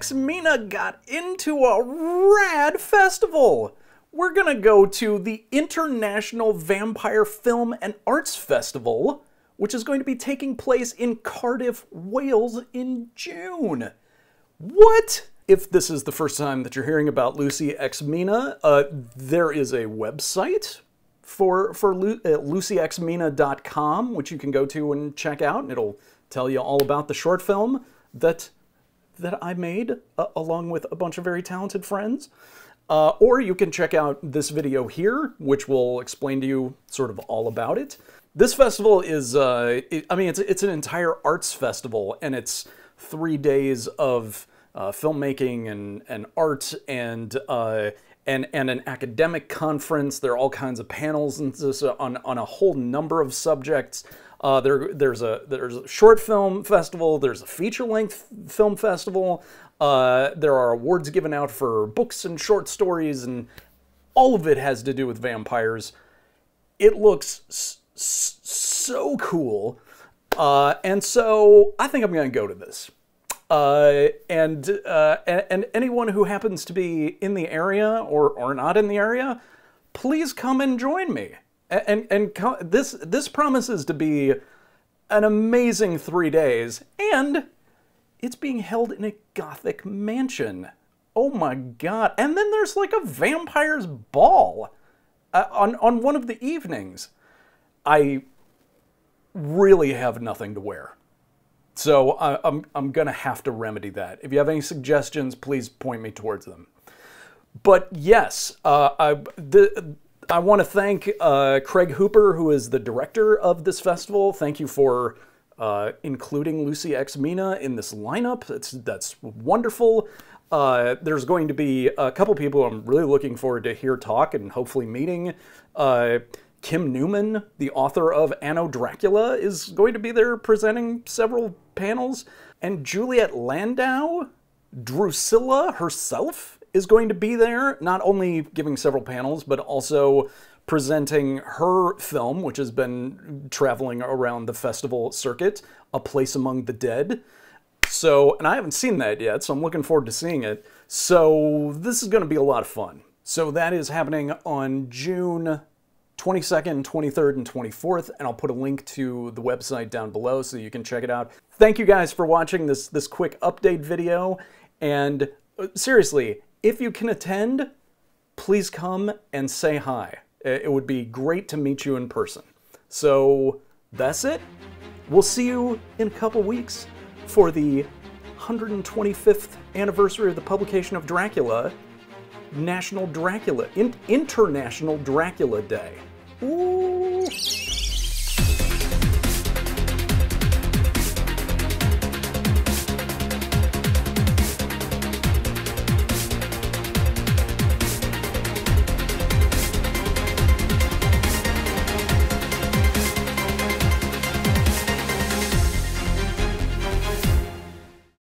Lucy Mina got into a rad festival. We're gonna go to the International Vampire Film and Arts Festival, which is going to be taking place in Cardiff, Wales in June. What? If this is the first time that you're hearing about Lucy X Mina, uh, there is a website for for Lu- uh, lucyxmina.com, which you can go to and check out, and it'll tell you all about the short film that that I made uh, along with a bunch of very talented friends. Uh, or you can check out this video here, which will explain to you sort of all about it. This festival is, uh, it, I mean, it's, it's an entire arts festival, and it's three days of uh, filmmaking and, and art and, uh, and, and an academic conference. There are all kinds of panels and on, on a whole number of subjects. Uh, there, there's a there's a short film festival. There's a feature length film festival. Uh, there are awards given out for books and short stories, and all of it has to do with vampires. It looks so cool, uh, and so I think I'm going to go to this. Uh, and, uh, and anyone who happens to be in the area or or not in the area, please come and join me and and this this promises to be an amazing three days, and it's being held in a gothic mansion. Oh my god! And then there's like a vampire's ball uh, on on one of the evenings. I really have nothing to wear. So I, I'm, I'm gonna have to remedy that. If you have any suggestions, please point me towards them. But yes, uh, I, the, I want to thank uh, Craig Hooper, who is the director of this festival. Thank you for uh, including Lucy X Mina in this lineup. That's that's wonderful. Uh, there's going to be a couple people I'm really looking forward to hear talk and hopefully meeting. Uh, Kim Newman, the author of Anno Dracula, is going to be there presenting several panels. And Juliet Landau, Drusilla herself, is going to be there, not only giving several panels, but also presenting her film, which has been traveling around the festival circuit, A Place Among the Dead. So, and I haven't seen that yet, so I'm looking forward to seeing it. So, this is going to be a lot of fun. So, that is happening on June 22nd, 23rd, and 24th, and I'll put a link to the website down below so you can check it out. Thank you guys for watching this, this quick update video, and uh, seriously, if you can attend, please come and say hi. It would be great to meet you in person. So that's it. We'll see you in a couple weeks for the 125th anniversary of the publication of Dracula, National Dracula, in International Dracula Day. Ooh.